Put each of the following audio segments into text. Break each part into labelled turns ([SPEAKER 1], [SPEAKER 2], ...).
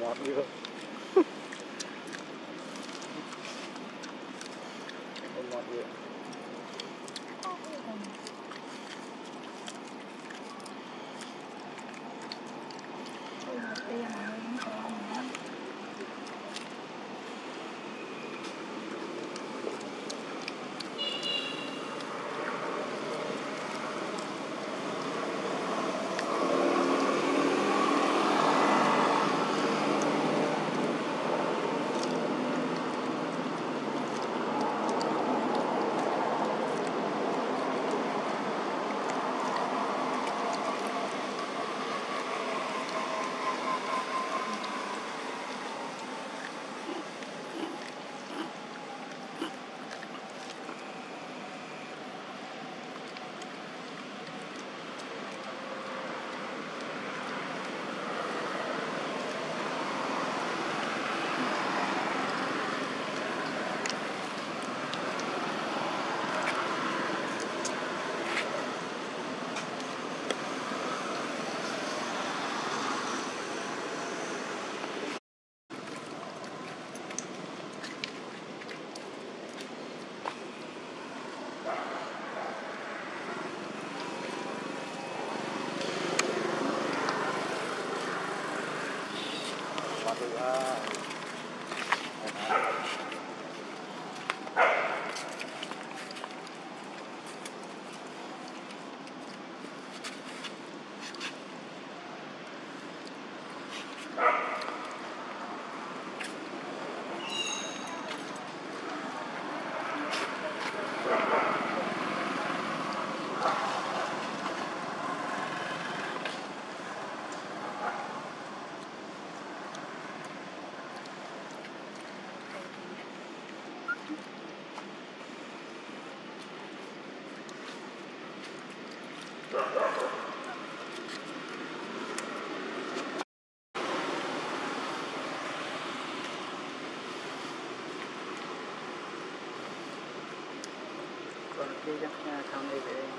[SPEAKER 1] Mệt!
[SPEAKER 2] Wow.
[SPEAKER 1] 看一下看看墙那边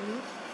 [SPEAKER 2] Mm-hmm.